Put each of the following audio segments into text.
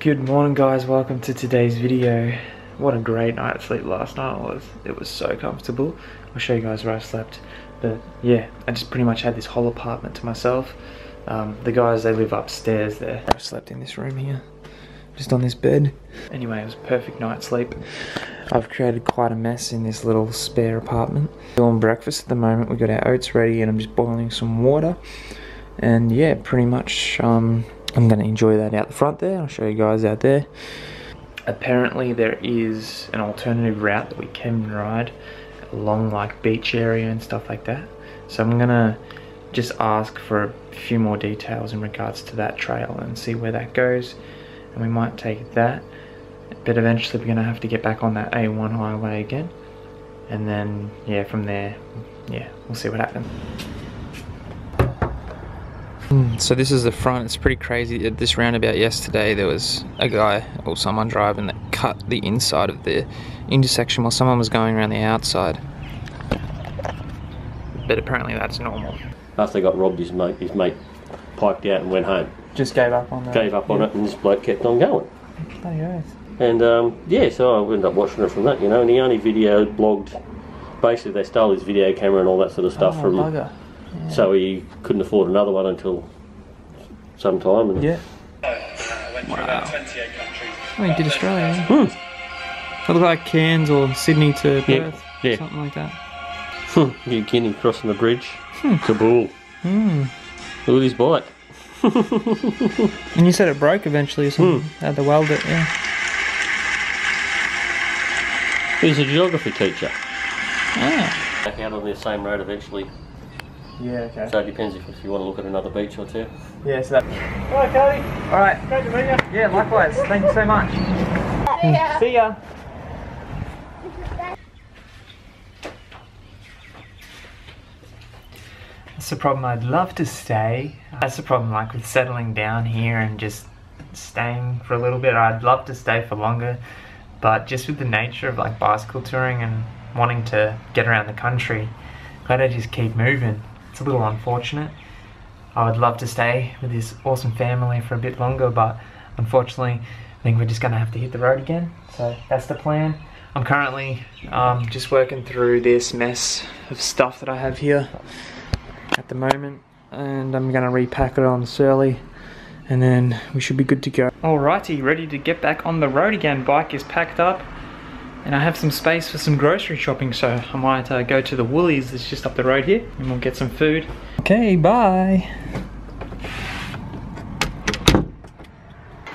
Good morning guys, welcome to today's video. What a great night's sleep last night was. It was so comfortable. I'll show you guys where I slept. But yeah, I just pretty much had this whole apartment to myself. Um, the guys, they live upstairs there. I slept in this room here, just on this bed. Anyway, it was a perfect night's sleep. I've created quite a mess in this little spare apartment. Doing breakfast at the moment. We got our oats ready and I'm just boiling some water. And yeah, pretty much um, I'm going to enjoy that out the front there. I'll show you guys out there. Apparently there is an alternative route that we can ride along like beach area and stuff like that. So I'm going to just ask for a few more details in regards to that trail and see where that goes. And we might take that. But eventually we're going to have to get back on that A1 highway again. And then, yeah, from there, yeah, we'll see what happens. Hmm, so this is the front. It's pretty crazy. At this roundabout yesterday, there was a guy or someone driving that cut the inside of the intersection while someone was going around the outside. But apparently that's normal. After they got robbed, his mate, his mate piped out and went home. Just gave up on that. Gave up on it, and this bloke kept on going. Bloody oath. And um, yeah, so I ended up watching it from that, you know. And he only video blogged. Basically, they stole his video camera and all that sort of stuff Oh, from him. Bugger. So he couldn't afford another one until some time. And Yeah. Wow. Oh, he did Australia. Yeah. Hmm. It looked like Cairns or Sydney to Yeah, Perth. yeah. Something like that. New Guinea crossing the bridge. Hmm. Kabul. Hmm. Look at his bike. And you said it broke eventually or something. Hmm. Had to weld it, yeah. He's a geography teacher. Ah. Back out on the same road eventually. Yeah, okay. So it depends if, if you want to look at another beach or two. Yeah, so that. Alright, Codey. Alright. Great to meet you. Yeah, likewise. Thank you so much. See ya. That's the problem. I'd love to stay. That's the problem, like with settling down here and just staying for a little bit. I'd love to stay for longer, but just with the nature of like bicycle touring and wanting to get around the country, glad I just keep moving. It's a little unfortunate. I would love to stay with this awesome family for a bit longer, but unfortunately, I think we're just to have to hit the road again. So that's the plan. I'm currently um, just working through this mess of stuff that I have here at the moment, and I'm to repack it on Surly, and then we should be good to go. Alrighty, ready to get back on the road again. Bike is packed up, and I have some space for some grocery shopping, so I might uh, go to the Woolies that's just up the road here, and we'll get some food. Okay, bye.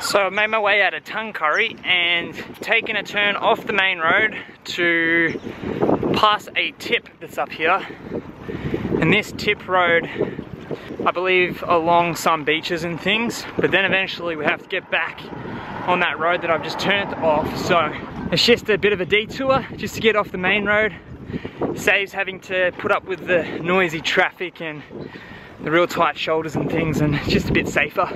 So I made my way out of Tuncurry and taken a turn off the main road to pass a tip that's up here. And this tip road, I believe along some beaches and things, but then eventually we have to get back on that road that I've just turned off. So it's just a bit of a detour just to get off the main road. Saves having to put up with the noisy traffic and the real tight shoulders and things and it's just a bit safer.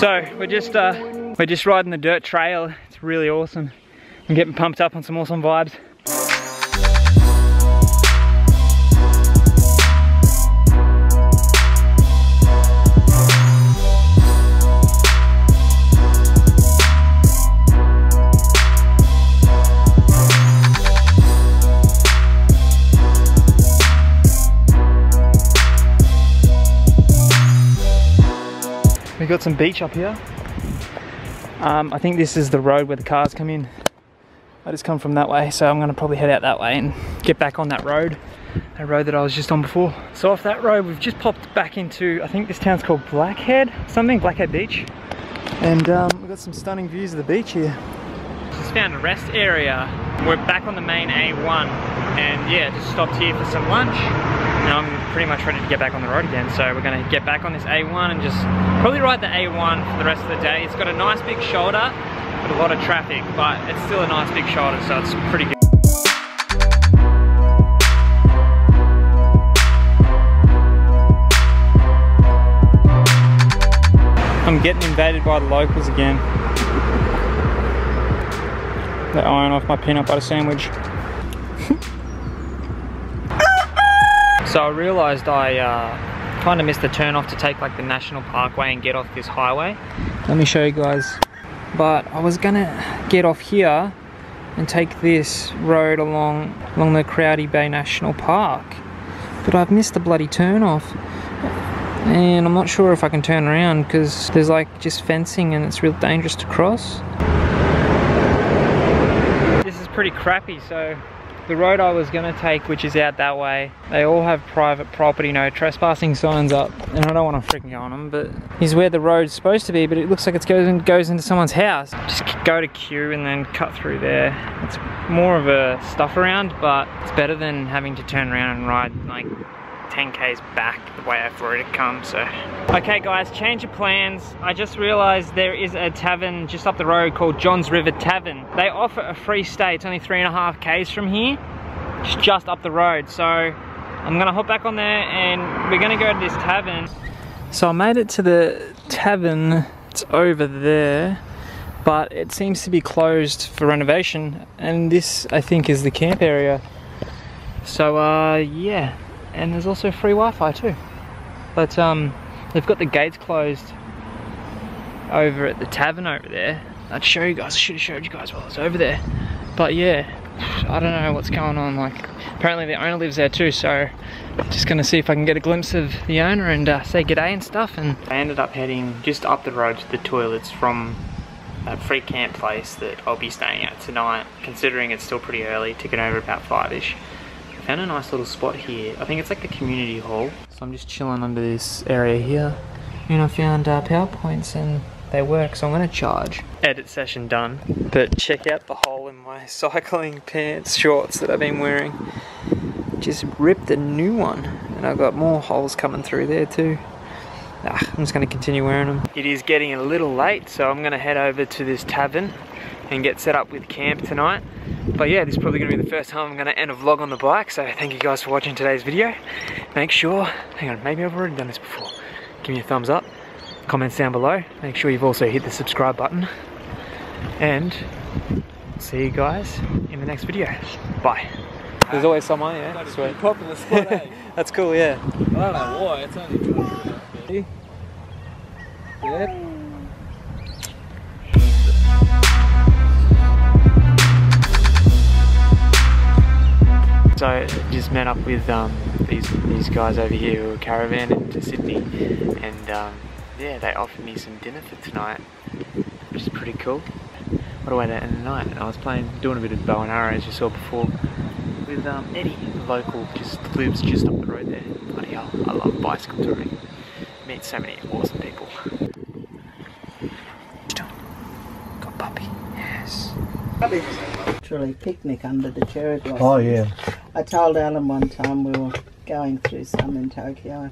So we're just uh, we're just riding the dirt trail. It's really awesome. I'm getting pumped up on some awesome vibes. We've got some beach up here. Um, I think this is the road where the cars come in. I just come from that way, so I'm gonna probably head out that way and get back on that road, that road that I was just on before. So off that road, we've just popped back into, I think this town's called Blackhead, something, Blackhead Beach. And um, we've got some stunning views of the beach here. Just found a rest area. We're back on the main A1, and yeah, just stopped here for some lunch. And I'm pretty much ready to get back on the road again. So we're gonna get back on this A1 and just probably ride the A1 for the rest of the day. It's got a nice big shoulder, a lot of traffic, but it's still a nice big shoulder, so it's pretty good. I'm getting invaded by the locals again. the iron off my peanut butter sandwich. so I realised I uh, kind of missed the turn off to take like the National Parkway and get off this highway. Let me show you guys. But I was gonna get off here and take this road along along the Crowdy Bay National Park. But I've missed the bloody turn off. And I'm not sure if I can turn around because there's like just fencing and it's real dangerous to cross. This is pretty crappy, so the road I was gonna take, which is out that way, they all have private property, no trespassing signs up, and I don't want to freaking go on them, but here's where the road's supposed to be, but it looks like it goes, in, goes into someone's house. Just go to Q and then cut through there. It's more of a stuff around, but it's better than having to turn around and ride like 10 k's back the way I thought it'd come, so. Okay guys, change of plans. I just realized there is a tavern just up the road called John's River Tavern. They offer a free stay, it's only three and a half k's from here. It's just up the road, so I'm gonna hop back on there and we're gonna go to this tavern. So I made it to the tavern, it's over there, but it seems to be closed for renovation and this I think is the camp area. So uh, yeah, and there's also free Wi-Fi too. But um, they've got the gates closed over at the tavern over there. I'd show you guys. I should have showed you guys while I was over there. But yeah, I don't know what's going on. Like, apparently the owner lives there too. So, just gonna see if I can get a glimpse of the owner and uh, say g'day and stuff. And I ended up heading just up the road to the toilets from a free camp place that I'll be staying at tonight. Considering it's still pretty early, ticking over about five-ish found a nice little spot here. I think it's like the community hall. So I'm just chilling under this area here. And I found uh, PowerPoints and they work, so I'm gonna charge. Edit session done. But check out the hole in my cycling pants, shorts that I've been wearing. Just ripped a new one. And I've got more holes coming through there too. Ah, I'm just gonna continue wearing them. It is getting a little late, so I'm gonna head over to this tavern and get set up with camp tonight. But yeah, this is probably gonna be the first time I'm gonna end a vlog on the bike, so thank you guys for watching today's video. Make sure, hang on, maybe I've already done this before. Give me a thumbs up, comments down below. Make sure you've also hit the subscribe button. And see you guys in the next video. Bye. There's always someone, yeah. Sweet. The spot, eh? That's cool, yeah. I don't know why, it's only Yep. So just met up with um, these these guys over here who are caravanning to Sydney, and um, yeah, they offered me some dinner for tonight, which is pretty cool. What a way to end the night! I was playing, doing a bit of bow and arrow as you saw before, with um, Eddie, local, just lives just up the road there. Bloody hell, I love bicycle touring. Meet so many awesome people. Got puppy, yes. Literally picnic under the cherry blossom. Oh yeah. I told Alan one time we were going through some in Tokyo.